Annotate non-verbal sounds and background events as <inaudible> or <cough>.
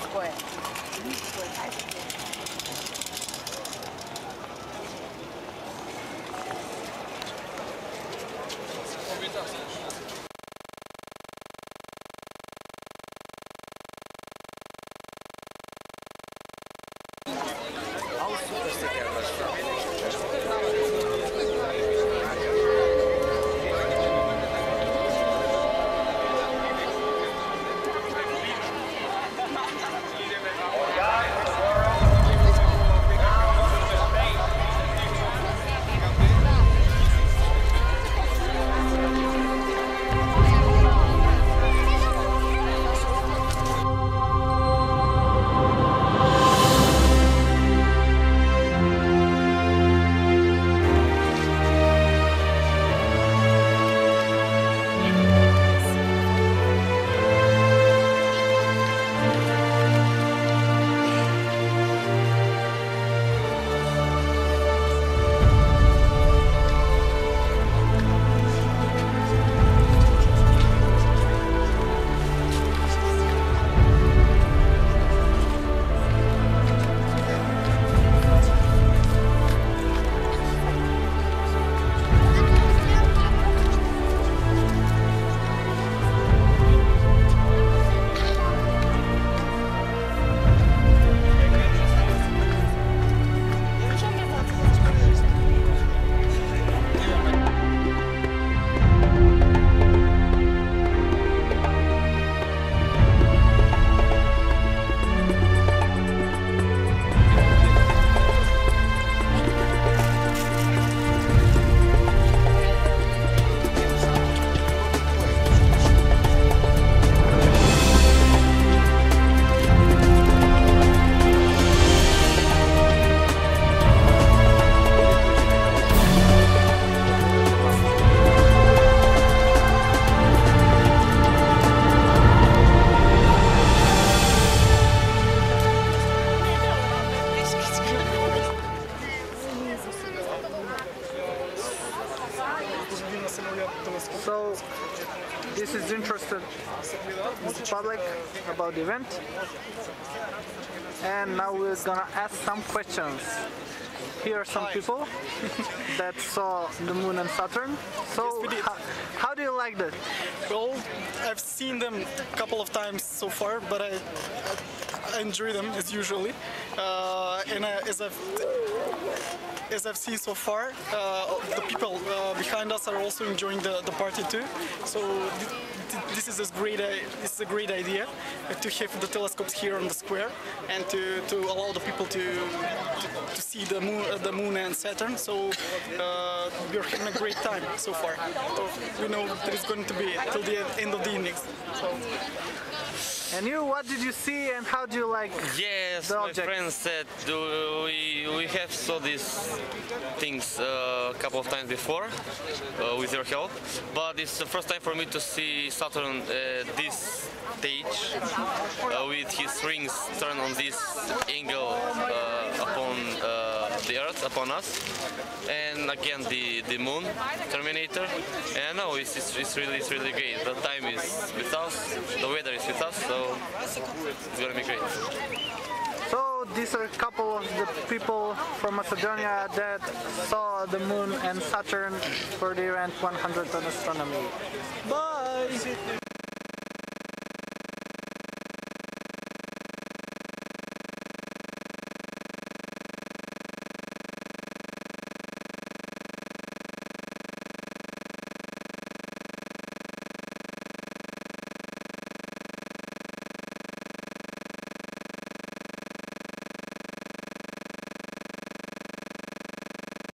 不贵肯定不贵才 So this is interested public about the event. And now we're gonna ask some questions. Here are some people <laughs> that saw the moon and Saturn. So did. how, how do you like that? Well, I've seen them a couple of times so far, but I, I enjoy them as usually. Uh, and I, as I've as I've seen so far, uh, the people uh, behind us are also enjoying the, the party too. So th- th- this is a great i- this is a great idea uh, to have the telescopes here on the square and to, to allow the people to, to, to see the moon uh, the moon and Saturn. So uh, we're having a great time so far. So we know that it's going to be till the end of the evening. So And you, what did you see and how do you like Yes, the my friend said uh, we we have saw these things uh, a couple of times before uh, with your help, but it's the first time for me to see Saturn at this stage uh, with his rings turned on this angle uh, upon uh, the Earth, upon us, and again the the Moon, Terminator, and no, it's, it's, it's really it's really great. The time is with us, the weather is with us, so it's gonna be great. So these are a couple of the people from Macedonia that saw the moon and Saturn for the event 100 on astronomy. But